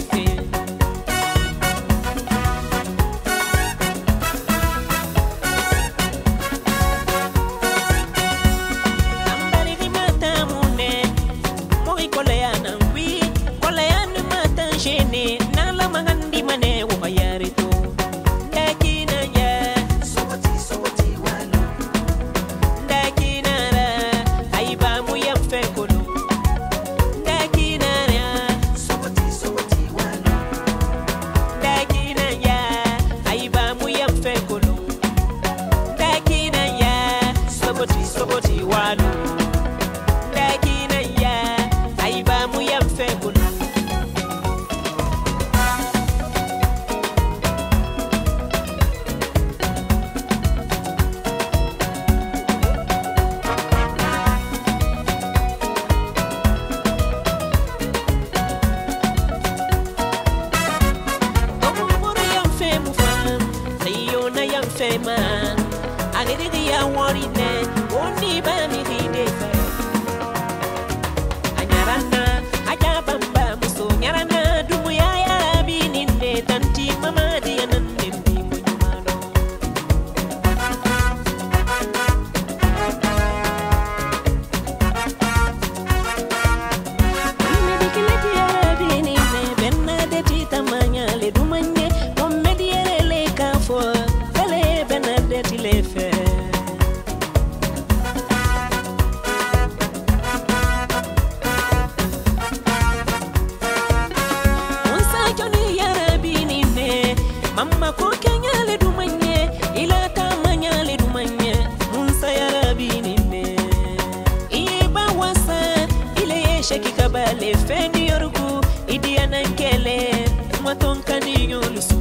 keeping bale fendi yorugu idi anan kele maton kani yolusu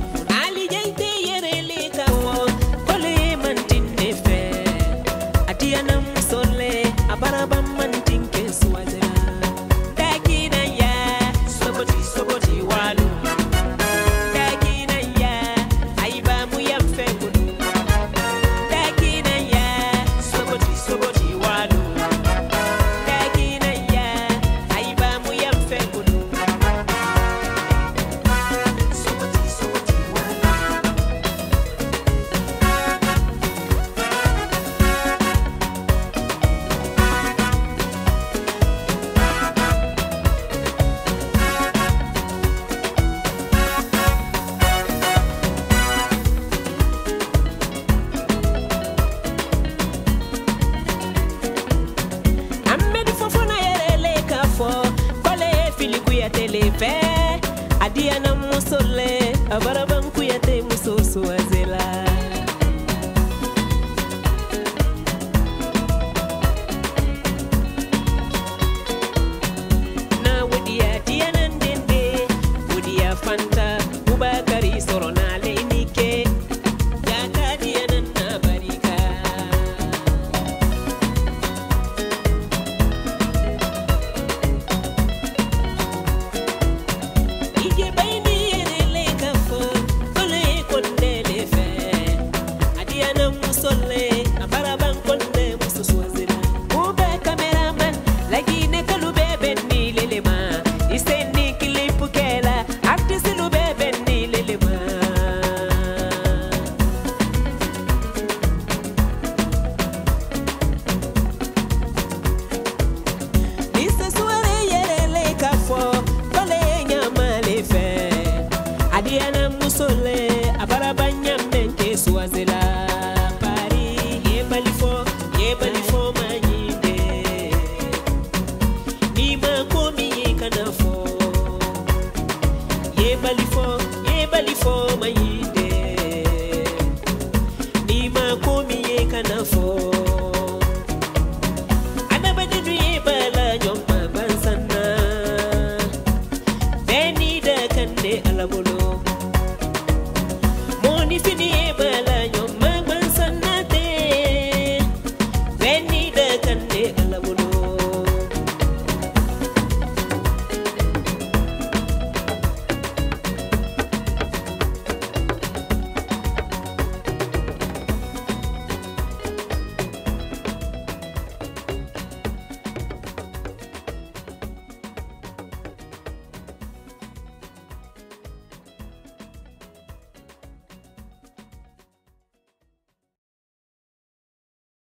abara banku ya te musoso azela balifoa